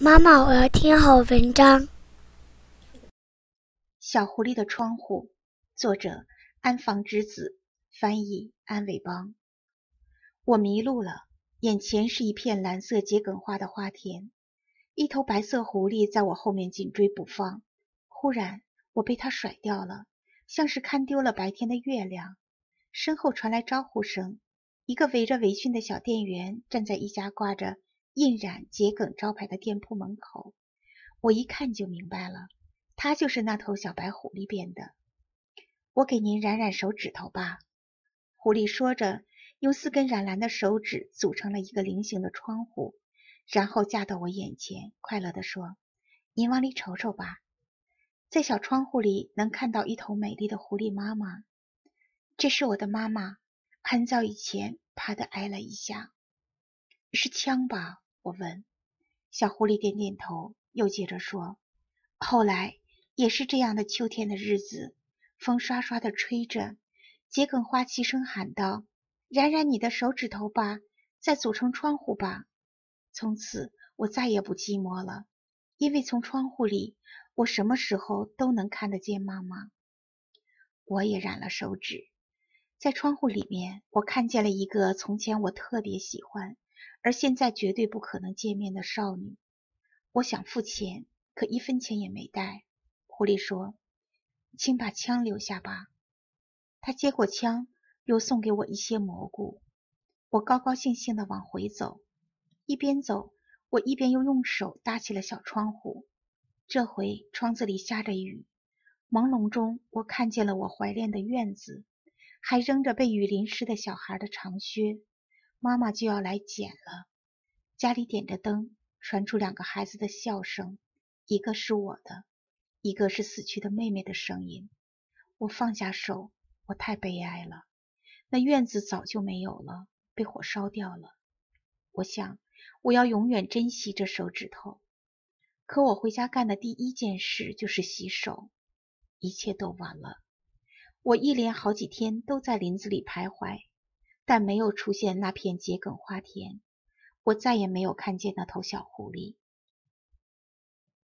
妈妈，我要听好文章。小狐狸的窗户，作者安房之子，翻译安伟邦。我迷路了，眼前是一片蓝色桔梗花的花田，一头白色狐狸在我后面紧追不放。忽然，我被它甩掉了，像是看丢了白天的月亮。身后传来招呼声，一个围着围裙的小店员站在一家挂着。印染桔梗招牌的店铺门口，我一看就明白了，他就是那头小白狐狸变的。我给您染染手指头吧。狐狸说着，用四根染蓝的手指组成了一个菱形的窗户，然后架到我眼前，快乐地说：“您往里瞅瞅吧，在小窗户里能看到一头美丽的狐狸妈妈。这是我的妈妈，很早以前啪的挨了一下，是枪吧？”我问小狐狸，点点头，又接着说：“后来也是这样的秋天的日子，风刷刷的吹着，桔梗花齐声喊道：‘染染你的手指头吧，再组成窗户吧。’从此我再也不寂寞了，因为从窗户里，我什么时候都能看得见妈妈。我也染了手指，在窗户里面，我看见了一个从前我特别喜欢。”而现在绝对不可能见面的少女，我想付钱，可一分钱也没带。狐狸说：“请把枪留下吧。”他接过枪，又送给我一些蘑菇。我高高兴兴地往回走，一边走，我一边又用手搭起了小窗户。这回窗子里下着雨，朦胧中我看见了我怀恋的院子，还扔着被雨淋湿的小孩的长靴。妈妈就要来捡了，家里点着灯，传出两个孩子的笑声，一个是我的，一个是死去的妹妹的声音。我放下手，我太悲哀了。那院子早就没有了，被火烧掉了。我想，我要永远珍惜这手指头。可我回家干的第一件事就是洗手，一切都晚了。我一连好几天都在林子里徘徊。但没有出现那片桔梗花田，我再也没有看见那头小狐狸。